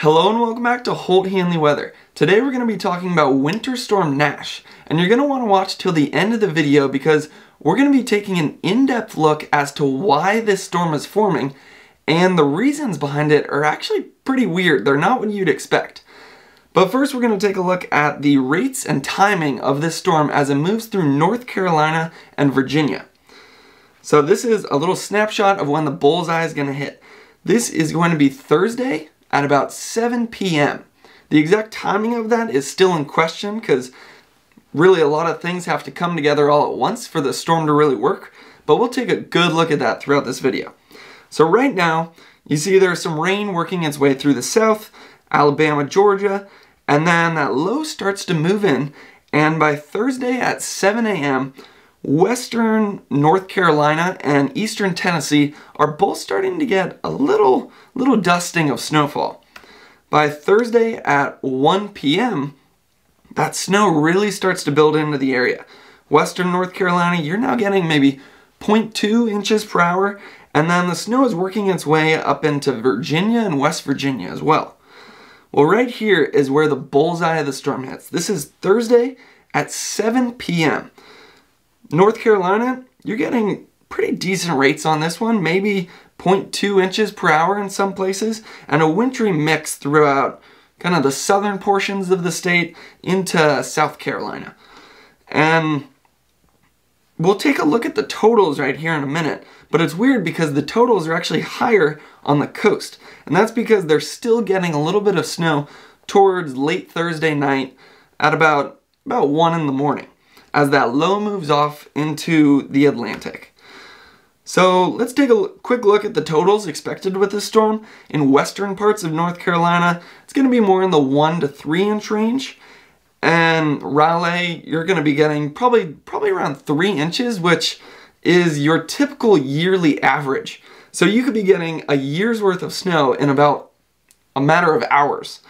Hello and welcome back to Holt Hanley Weather. Today we're going to be talking about Winter Storm Nash, and you're going to want to watch till the end of the video because we're going to be taking an in-depth look as to why this storm is forming, and the reasons behind it are actually pretty weird. They're not what you'd expect. But first we're going to take a look at the rates and timing of this storm as it moves through North Carolina and Virginia. So this is a little snapshot of when the bullseye is going to hit. This is going to be Thursday, at about 7 p.m. The exact timing of that is still in question because really a lot of things have to come together all at once for the storm to really work, but we'll take a good look at that throughout this video. So right now, you see there's some rain working its way through the south, Alabama, Georgia, and then that low starts to move in, and by Thursday at 7 a.m., western North Carolina and eastern Tennessee are both starting to get a little, little dusting of snowfall. By Thursday at 1 p.m., that snow really starts to build into the area. Western North Carolina, you're now getting maybe 0.2 inches per hour, and then the snow is working its way up into Virginia and West Virginia as well. Well, right here is where the bullseye of the storm hits. This is Thursday at 7 p.m. North Carolina, you're getting pretty decent rates on this one, maybe 0.2 inches per hour in some places, and a wintry mix throughout kind of the southern portions of the state into South Carolina. And we'll take a look at the totals right here in a minute, but it's weird because the totals are actually higher on the coast, and that's because they're still getting a little bit of snow towards late Thursday night at about, about 1 in the morning as that low moves off into the Atlantic. So let's take a quick look at the totals expected with this storm. In western parts of North Carolina, it's going to be more in the 1 to 3 inch range. And Raleigh, you're going to be getting probably, probably around 3 inches, which is your typical yearly average. So you could be getting a year's worth of snow in about a matter of hours.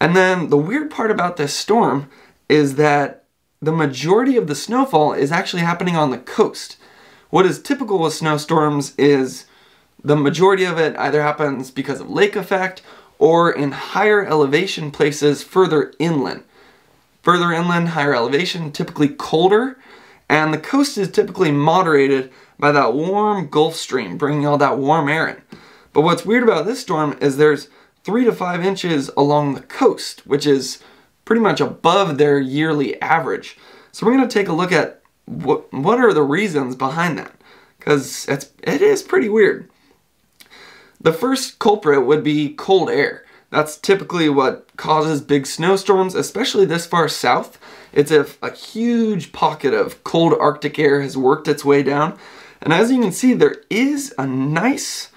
And then the weird part about this storm is that the majority of the snowfall is actually happening on the coast. What is typical with snowstorms is the majority of it either happens because of lake effect or in higher elevation places further inland. Further inland, higher elevation, typically colder, and the coast is typically moderated by that warm Gulf Stream, bringing all that warm air in. But what's weird about this storm is there's three to five inches along the coast, which is pretty much above their yearly average. So we're going to take a look at what, what are the reasons behind that, because it's, it is pretty weird. The first culprit would be cold air. That's typically what causes big snowstorms, especially this far south. It's if a huge pocket of cold Arctic air has worked its way down. And as you can see, there is a nice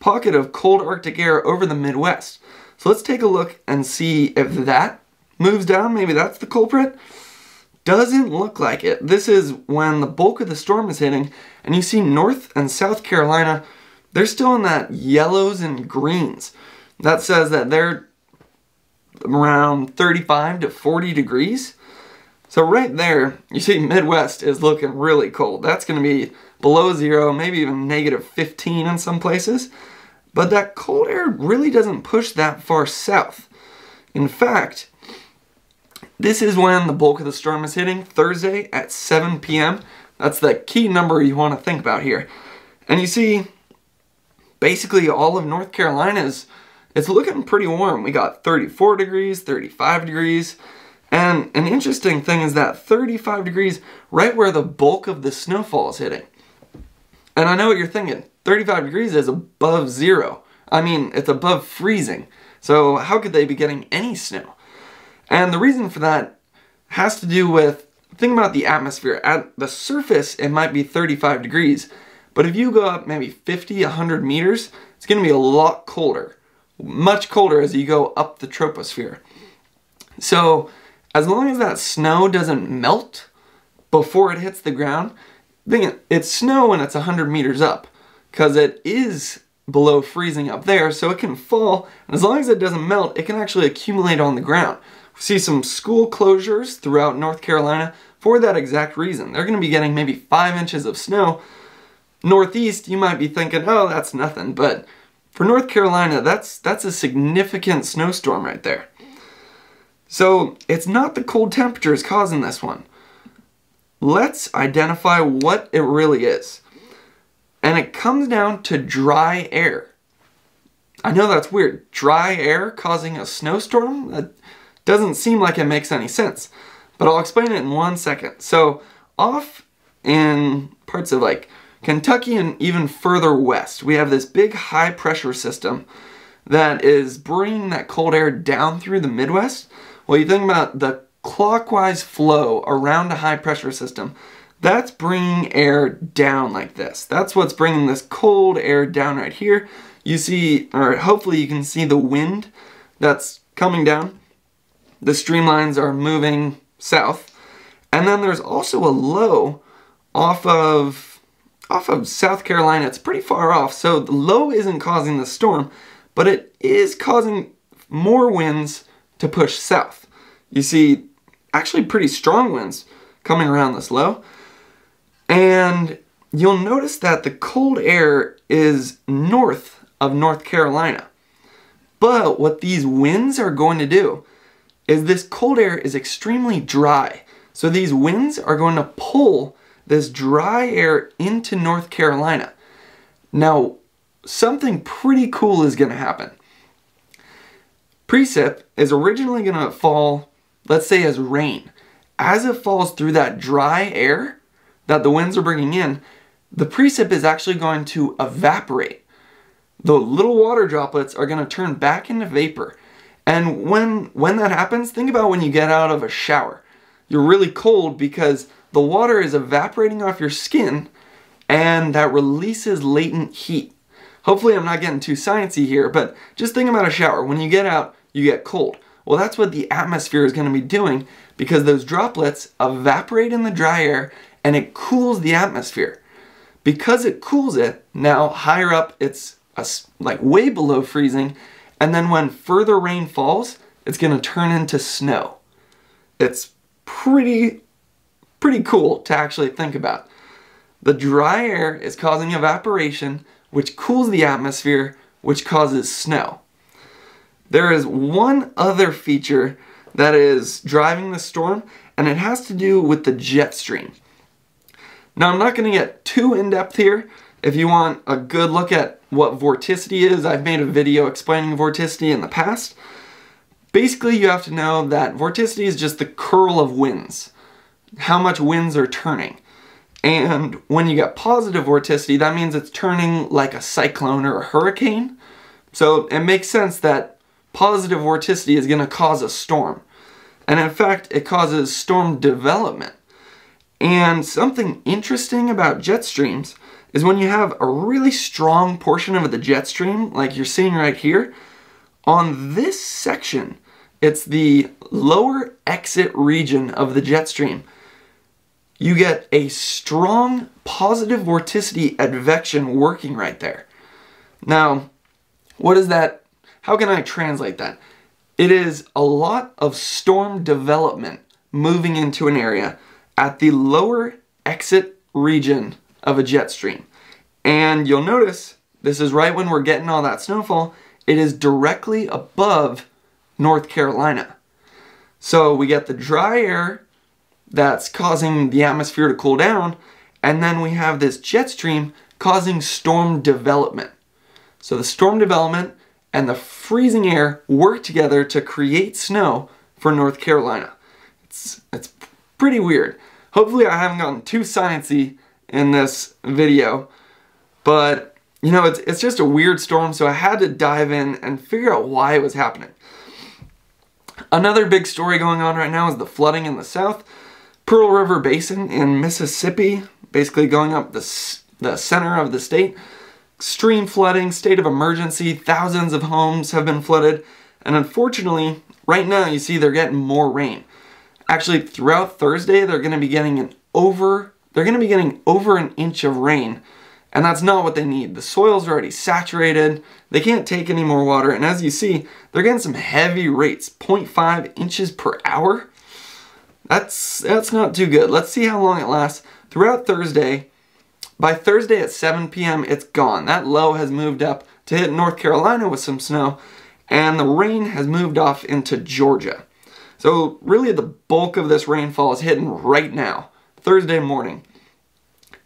pocket of cold Arctic air over the Midwest. So let's take a look and see if that moves down, maybe that's the culprit. Doesn't look like it. This is when the bulk of the storm is hitting, and you see North and South Carolina, they're still in that yellows and greens. That says that they're around 35 to 40 degrees. So right there, you see Midwest is looking really cold. That's going to be below zero, maybe even negative 15 in some places. But that cold air really doesn't push that far south. In fact, this is when the bulk of the storm is hitting, Thursday at 7 p.m. That's the key number you want to think about here. And you see, basically all of North Carolina is it's looking pretty warm. We got 34 degrees, 35 degrees, and an interesting thing is that 35 degrees right where the bulk of the snowfall is hitting. And I know what you're thinking, 35 degrees is above zero. I mean, it's above freezing. So how could they be getting any snow? And the reason for that has to do with, think about the atmosphere. At the surface, it might be 35 degrees, but if you go up maybe 50, 100 meters, it's gonna be a lot colder. Much colder as you go up the troposphere. So, as long as that snow doesn't melt before it hits the ground, think it's snow when it's 100 meters up, because it is below freezing up there, so it can fall, and as long as it doesn't melt, it can actually accumulate on the ground. See some school closures throughout North Carolina for that exact reason. They're going to be getting maybe five inches of snow. Northeast, you might be thinking, oh, that's nothing, but for North Carolina, that's, that's a significant snowstorm right there. So it's not the cold temperatures causing this one. Let's identify what it really is. And it comes down to dry air. I know that's weird. Dry air causing a snowstorm? Doesn't seem like it makes any sense. But I'll explain it in one second. So off in parts of like Kentucky and even further west, we have this big high pressure system that is bringing that cold air down through the Midwest. Well, you think about the clockwise flow around a high pressure system, that's bringing air down like this. That's what's bringing this cold air down right here. You see, or hopefully you can see the wind that's coming down. The streamlines are moving south. And then there's also a low off of off of South Carolina. It's pretty far off, so the low isn't causing the storm, but it is causing more winds to push south. You see actually pretty strong winds coming around this low. And you'll notice that the cold air is north of North Carolina. But what these winds are going to do is this cold air is extremely dry. So these winds are going to pull this dry air into North Carolina. Now, something pretty cool is going to happen. Precip is originally going to fall, let's say, as rain. As it falls through that dry air that the winds are bringing in, the precip is actually going to evaporate. The little water droplets are going to turn back into vapor. And when, when that happens, think about when you get out of a shower. You're really cold because the water is evaporating off your skin and that releases latent heat. Hopefully I'm not getting too sciencey here, but just think about a shower. When you get out, you get cold. Well, that's what the atmosphere is going to be doing because those droplets evaporate in the dry air and it cools the atmosphere. Because it cools it, now higher up it's a, like way below freezing and then when further rain falls, it's going to turn into snow. It's pretty, pretty cool to actually think about. The dry air is causing evaporation, which cools the atmosphere, which causes snow. There is one other feature that is driving the storm, and it has to do with the jet stream. Now, I'm not going to get too in-depth here. If you want a good look at what vorticity is, I've made a video explaining vorticity in the past. Basically, you have to know that vorticity is just the curl of winds, how much winds are turning. And when you get positive vorticity, that means it's turning like a cyclone or a hurricane. So it makes sense that positive vorticity is going to cause a storm. And in fact, it causes storm development. And something interesting about jet streams is when you have a really strong portion of the jet stream, like you're seeing right here, on this section, it's the lower exit region of the jet stream. You get a strong positive vorticity advection working right there. Now, what is that? How can I translate that? It is a lot of storm development moving into an area at the lower exit region of a jet stream. And you'll notice, this is right when we're getting all that snowfall, it is directly above North Carolina. So we get the dry air that's causing the atmosphere to cool down, and then we have this jet stream causing storm development. So the storm development and the freezing air work together to create snow for North Carolina. It's, it's pretty weird. Hopefully I haven't gotten too sciencey in this video, but you know, it's, it's just a weird storm, so I had to dive in and figure out why it was happening. Another big story going on right now is the flooding in the south. Pearl River Basin in Mississippi, basically going up the, the center of the state. Extreme flooding, state of emergency, thousands of homes have been flooded, and unfortunately, right now you see they're getting more rain. Actually, throughout Thursday, they're going to be getting an over, they're going to be getting over an inch of rain. And that's not what they need. The soil's already saturated. They can't take any more water. And as you see, they're getting some heavy rates, 0.5 inches per hour. That's, that's not too good. Let's see how long it lasts. Throughout Thursday, By Thursday at 7 p.m., it's gone. That low has moved up to hit North Carolina with some snow, and the rain has moved off into Georgia. So really the bulk of this rainfall is hitting right now, Thursday morning.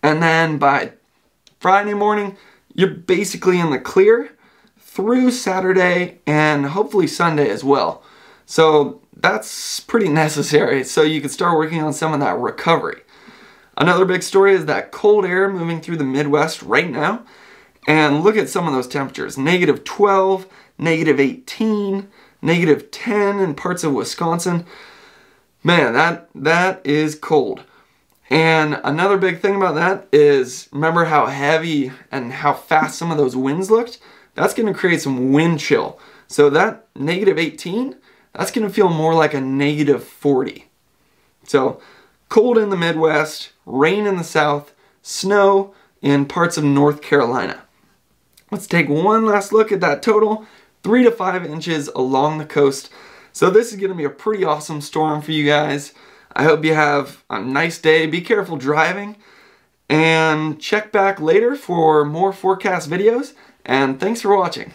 And then by Friday morning, you're basically in the clear through Saturday and hopefully Sunday as well. So that's pretty necessary so you can start working on some of that recovery. Another big story is that cold air moving through the Midwest right now. And look at some of those temperatures. Negative 12, negative 18, negative 10 in parts of Wisconsin. Man, that that is cold. And another big thing about that is remember how heavy and how fast some of those winds looked? That's going to create some wind chill. So that negative 18, that's going to feel more like a negative 40. So cold in the Midwest, rain in the South, snow in parts of North Carolina. Let's take one last look at that total. Three to five inches along the coast. So this is going to be a pretty awesome storm for you guys. I hope you have a nice day. Be careful driving. And check back later for more forecast videos. And thanks for watching.